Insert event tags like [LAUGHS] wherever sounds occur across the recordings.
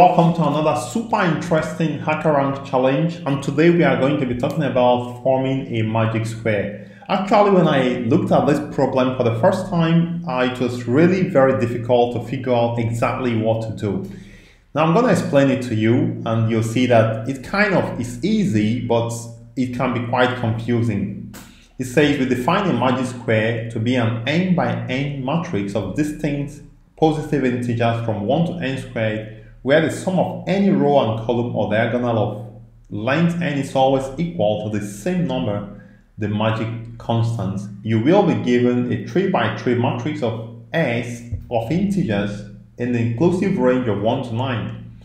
Welcome to another super interesting HackerRank challenge and today we are going to be talking about forming a magic square. Actually when I looked at this problem for the first time it was really very difficult to figure out exactly what to do. Now I'm going to explain it to you and you'll see that it kind of is easy but it can be quite confusing. It says we define a magic square to be an n by n matrix of distinct positive integers from 1 to n squared where the sum of any row and column or diagonal of length n is always equal to the same number, the magic constant, you will be given a 3 by 3 matrix of S of integers in the inclusive range of 1 to 9.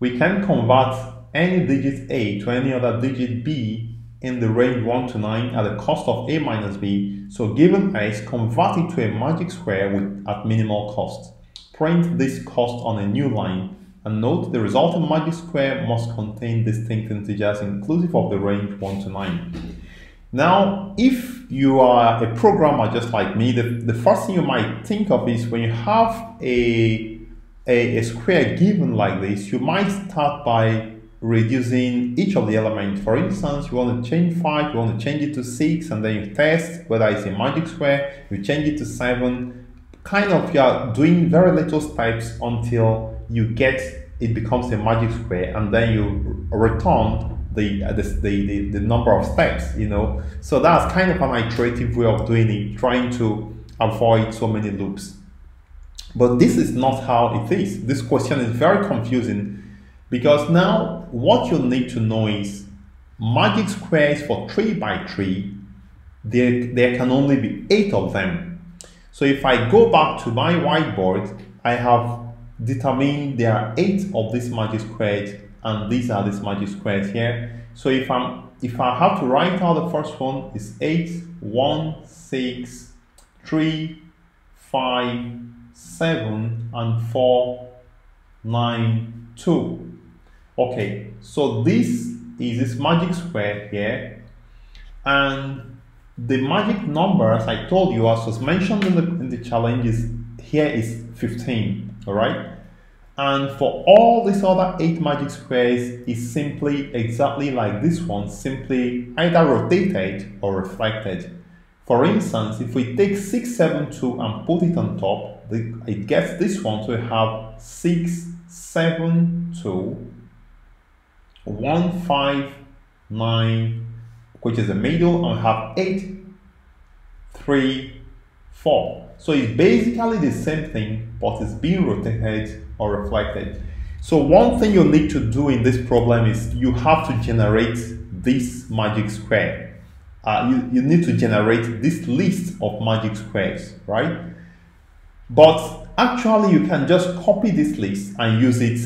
We can convert any digit A to any other digit B in the range 1 to 9 at the cost of A minus B. So given S, convert it to a magic square with, at minimal cost. Print this cost on a new line and note the resulting magic square must contain distinct integers inclusive of the range 1 to 9. Now, if you are a programmer just like me, the, the first thing you might think of is when you have a, a, a square given like this, you might start by reducing each of the elements. For instance, you want to change 5, you want to change it to 6, and then you test whether it's a magic square, you change it to 7. Kind of, you are doing very little steps until you get it becomes a magic square and then you return the, the, the, the, number of steps, you know. So that's kind of an iterative way of doing it, trying to avoid so many loops. But this is not how it is. This question is very confusing because now what you need to know is magic squares for 3 by 3, there, there can only be 8 of them. So if I go back to my whiteboard, I have determine there are eight of these magic squares and these are these magic squares here. So if I'm if I have to write out the first one is 8, 1, 6, 3, 5, 7, and four nine two Okay, so this is this magic square here. And the magic number, as I told you, as was mentioned in the, in the challenge, is here is 15 all right? And for all these other eight magic squares is simply exactly like this one, simply either rotated or reflected. For instance, if we take 672 and put it on top, the, it gets this one to have 6, 7, 2, 1, 5, 9, which is the middle, and have 8, 3, 4. So it's basically the same thing, but it's being rotated or reflected. So one thing you need to do in this problem is you have to generate this magic square. Uh, you, you need to generate this list of magic squares, right? But actually you can just copy this list and use it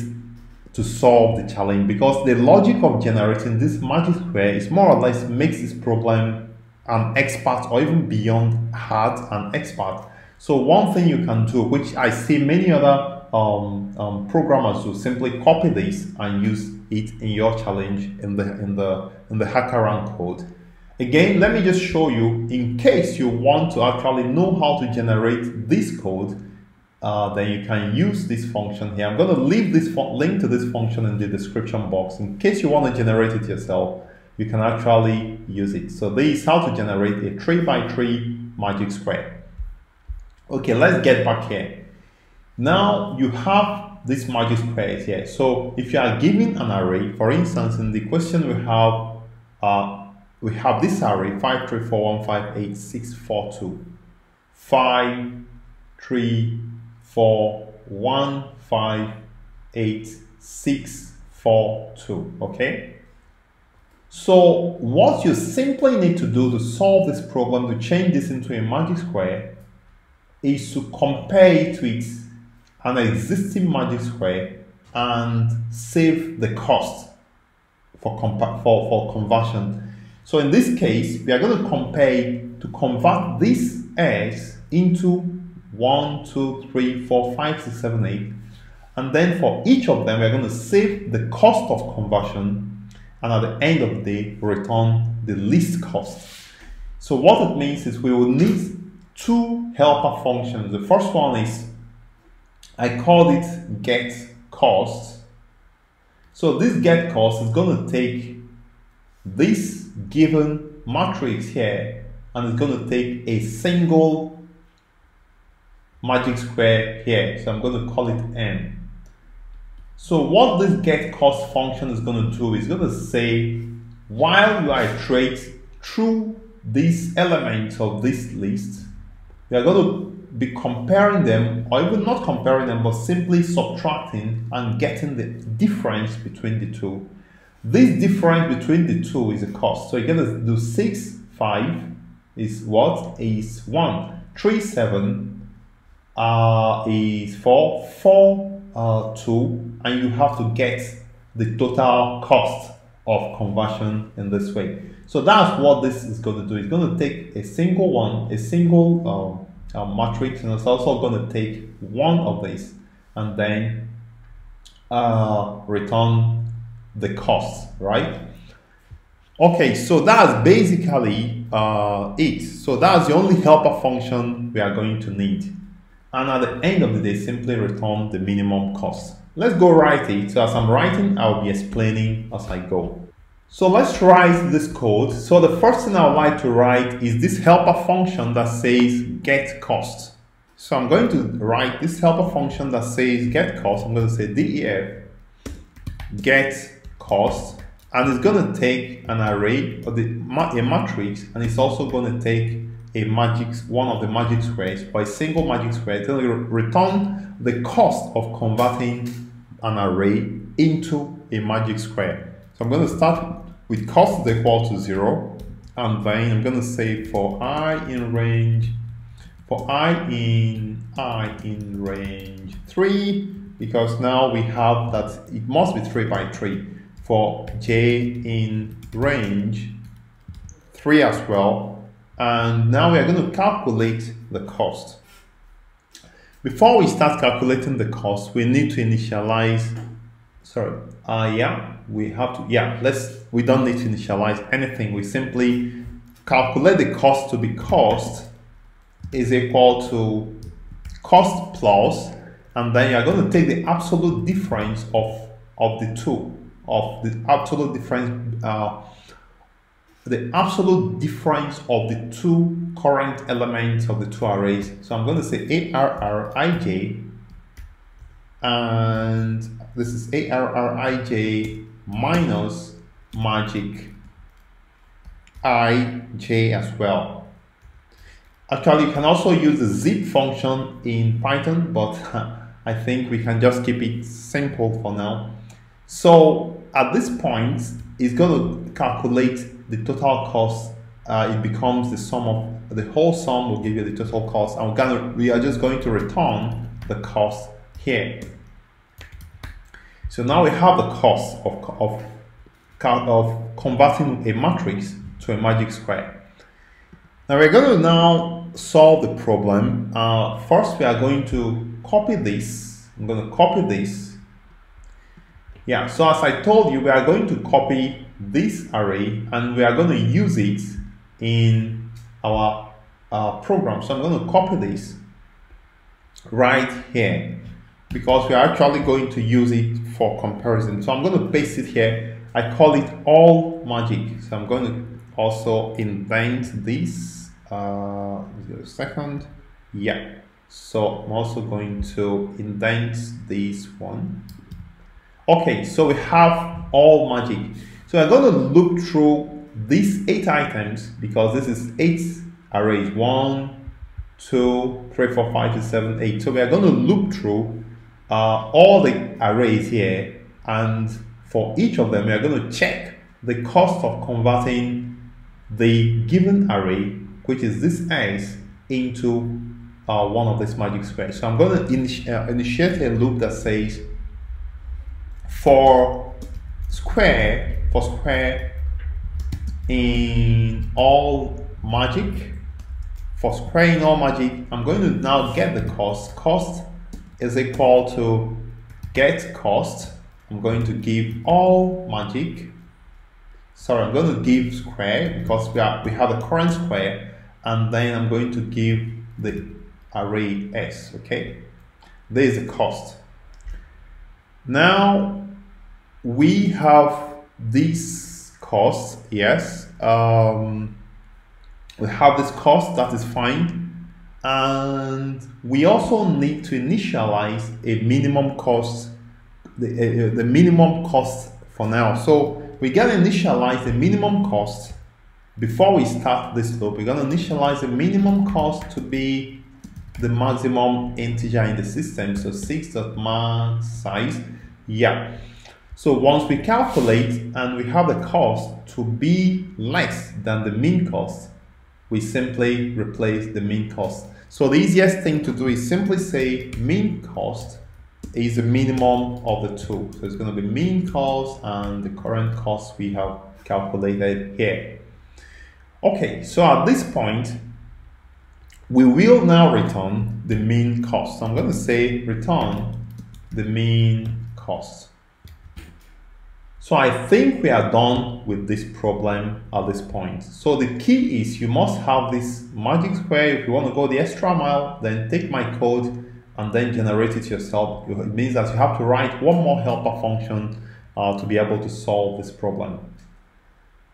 to solve the challenge because the logic of generating this magic square is more or less makes this problem an expert or even beyond hard and expert. So one thing you can do, which I see many other um, um, programmers do, simply copy this and use it in your challenge in the in the in the HackerRank code. Again, let me just show you in case you want to actually know how to generate this code. Uh, then you can use this function here. I'm going to leave this link to this function in the description box in case you want to generate it yourself you can actually use it. So this is how to generate a 3 by 3 magic square. Okay, let's get back here. Now you have this magic squares here. So if you are given an array, for instance, in the question we have uh, we have this array 5, 3, 4, 1, 5, 8, 6, 4, 2. 5, 3, 4, 1, 5, 8, 6, 4, 2. Okay? So what you simply need to do to solve this problem, to change this into a magic square, is to compare it with an existing magic square and save the cost for, for, for conversion. So in this case, we are going to compare to convert this s into 1, 2, 3, 4, 5, 6, 7, 8. And then for each of them, we're going to save the cost of conversion and at the end of the day return the least cost. So what it means is we will need two helper functions. The first one is I called it get cost So this get cost is going to take this given matrix here and it's going to take a single magic square here. So I'm going to call it m. So what this get cost function is going to do is going to say while you iterate through these elements of this list, you are going to be comparing them, or even not comparing them, but simply subtracting and getting the difference between the two. This difference between the two is a cost. So you're going to do 6, 5 is what? Is 1. 3, 7 uh, is 4. 4, uh, 2. And you have to get the total cost of conversion in this way. So that's what this is going to do. It's going to take a single one, a single um, matrix and it's also going to take one of these and then uh, return the cost, right? Okay, so that's basically uh, it. So that's the only helper function we are going to need. And at the end of the day, simply return the minimum cost. Let's go write it. So as I'm writing, I'll be explaining as I go. So let's write this code. So the first thing I would like to write is this helper function that says get cost. So I'm going to write this helper function that says get cost. I'm going to say def get cost and it's going to take an array or the a matrix and it's also going to take a magic one of the magic squares by single magic square it's going to return the cost of converting an array into a magic square. So I'm going to start with cost is equal to 0 and then I'm going to say for i in range for i in i in range 3 because now we have that it must be 3 by 3 for j in range 3 as well and now we are going to calculate the cost before we start calculating the cost we need to initialize sorry uh yeah we have to yeah let's we don't need to initialize anything. We simply calculate the cost to be cost is equal to cost plus and then you're going to take the absolute difference of of the two of the absolute difference uh, the absolute difference of the two current elements of the two arrays so i'm going to say arrij and this is arrij minus magic ij as well. Actually, you can also use the zip function in Python, but [LAUGHS] I think we can just keep it simple for now. So at this point, it's going to calculate the total cost. Uh, it becomes the sum of the whole sum will give you the total cost. We're gonna, we are just going to return the cost here. So now we have the cost of, of, of converting a matrix to a magic square. Now we're going to now solve the problem. Uh, first we are going to copy this. I'm going to copy this. Yeah, so as I told you, we are going to copy this array and we are going to use it in our uh, program. So I'm going to copy this right here because we are actually going to use it for comparison. So I'm going to paste it here. I call it all magic. So I'm going to also indent this. Uh, a second. Yeah. So I'm also going to indent this one. Okay, so we have all magic. So I'm going to look through these eight items because this is eight arrays. One, two, three, four, five, six, seven, eight. So we are going to loop through uh, all the arrays here and for each of them we are going to check the cost of converting the given array which is this x into uh, one of these magic squares. So I'm going to initi uh, initiate a loop that says for square for square in all magic for in all magic I'm going to now get the cost cost is equal to get cost. I'm going to give all magic. Sorry, I'm going to give square because we, are, we have the current square and then I'm going to give the array s, okay? There is a cost. Now, we have these costs, yes. Um, we have this cost, that is fine. And we also need to initialize a minimum cost, the, uh, the minimum cost for now. So we're to initialize the minimum cost before we start this loop. We're to initialize the minimum cost to be the maximum integer in the system. So sys.maxsize. Yeah. So once we calculate and we have the cost to be less than the mean cost, we simply replace the mean cost. So the easiest thing to do is simply say mean cost is the minimum of the two. So it's going to be mean cost and the current cost we have calculated here. Okay, so at this point, we will now return the mean cost. So I'm going to say return the mean cost. So I think we are done with this problem at this point. So the key is you must have this magic square. If you want to go the extra mile, then take my code and then generate it yourself. It means that you have to write one more helper function uh, to be able to solve this problem.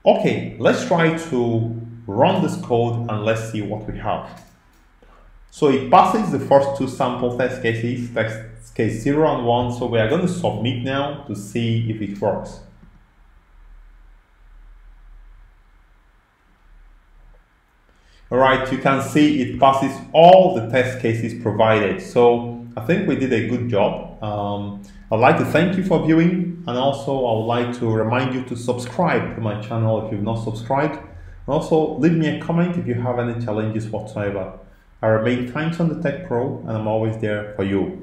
Okay, let's try to run this code and let's see what we have. So it passes the first two sample test cases, test case 0 and 1. So we are going to submit now to see if it works. Alright, you can see it passes all the test cases provided. So I think we did a good job. Um, I'd like to thank you for viewing and also I would like to remind you to subscribe to my channel if you've not subscribed. And also leave me a comment if you have any challenges whatsoever. I remain Kindson the Tech Pro and I'm always there for you.